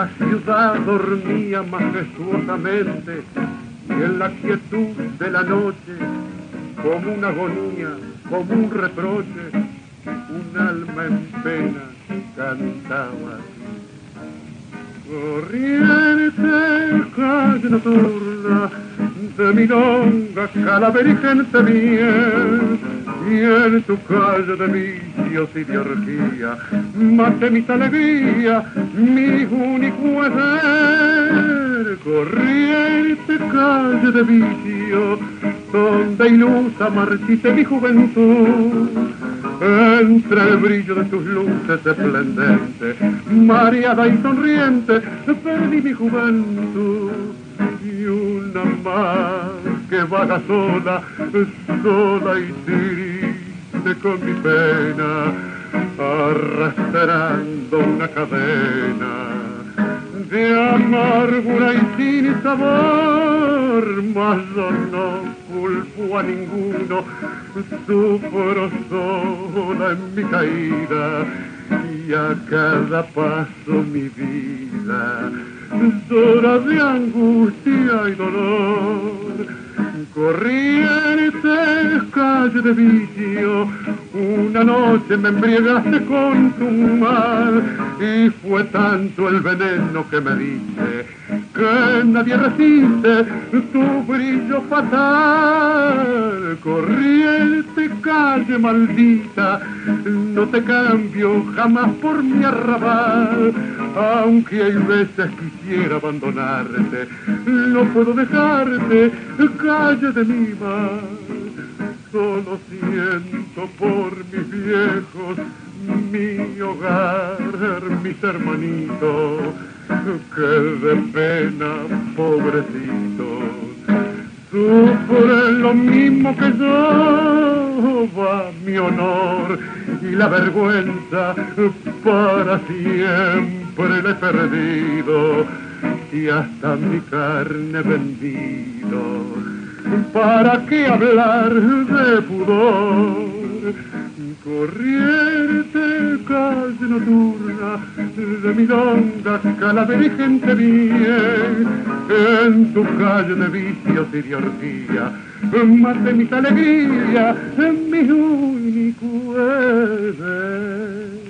La ciudad dormía majestuosamente y en la quietud de la noche, como una agonía, como un reproche, un alma en pena cantaba. Corriente, calle nocturna, de milonga, calavera y gente y en tu calle de vicios y de orgía, mate mis alegrías, mi único hacer. Corriente, calle de vicio, donde ilusa marchite mi juventud, entre el brillo de tus luces esplendentes, mareada y sonriente, perdí mi juventud y una más que vaga sola, sola y triste con mi pena, arrastrando una cadena de amargura y sin sabor, mas yo no culpo a ninguno, sufro sola en mi caída y a cada paso mi vida horas de angustia y dolor. Corriente, calle de vicio, una noche me embriagaste con tu mal y fue tanto el veneno que me diste que nadie resiste tu brillo fatal. Corriente, calle maldita, no te cambio jamás por mi arrabal, aunque hay veces quisiera abandonarte, no puedo dejarte, calle de mi mal. Solo siento por mis viejos, mi hogar, mis hermanitos, que de pena, pobrecitos, sufren lo mismo que yo, va mi honor. Y la vergüenza para siempre le he perdido. Y hasta mi carne vendido. ¿Para qué hablar de pudor? Corriente, calle nocturna, de milonga, calavera y gente bien, en tu calle de vicios y de orgía, más de mis alegrías, mi único eres.